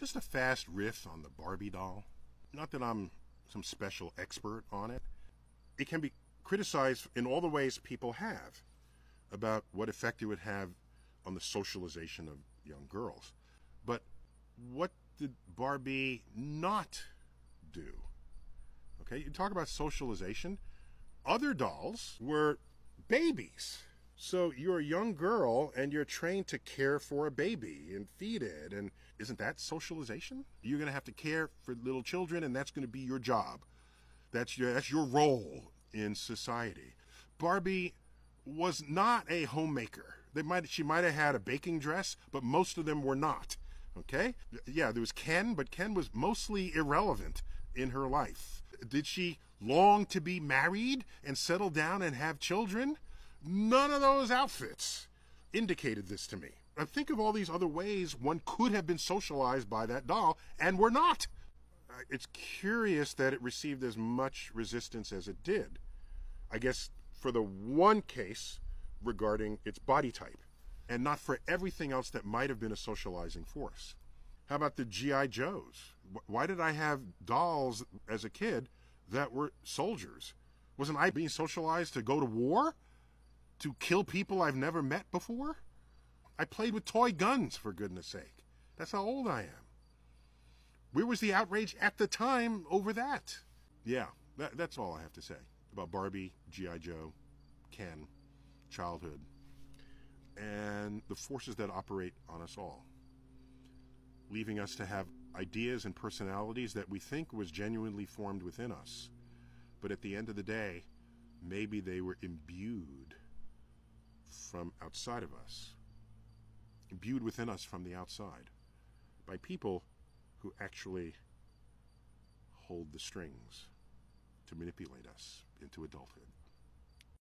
Just a fast riff on the Barbie doll. Not that I'm some special expert on it. It can be criticized in all the ways people have about what effect it would have on the socialization of young girls. But what did Barbie not do? Okay, you talk about socialization. Other dolls were babies. So you're a young girl and you're trained to care for a baby and feed it. And isn't that socialization? You're going to have to care for little children and that's going to be your job. That's your, that's your role in society. Barbie was not a homemaker. They might, she might have had a baking dress, but most of them were not. Okay? Yeah, there was Ken, but Ken was mostly irrelevant in her life. Did she long to be married and settle down and have children? None of those outfits indicated this to me. I think of all these other ways one could have been socialized by that doll, and were not. Uh, it's curious that it received as much resistance as it did. I guess for the one case regarding its body type, and not for everything else that might have been a socializing force. How about the G.I. Joes? Why did I have dolls as a kid that were soldiers? Wasn't I being socialized to go to war? To kill people I've never met before? I played with toy guns, for goodness sake. That's how old I am. Where was the outrage at the time over that? Yeah, that, that's all I have to say about Barbie, G.I. Joe, Ken, childhood, and the forces that operate on us all leaving us to have ideas and personalities that we think was genuinely formed within us. But at the end of the day, maybe they were imbued from outside of us, imbued within us from the outside, by people who actually hold the strings to manipulate us into adulthood.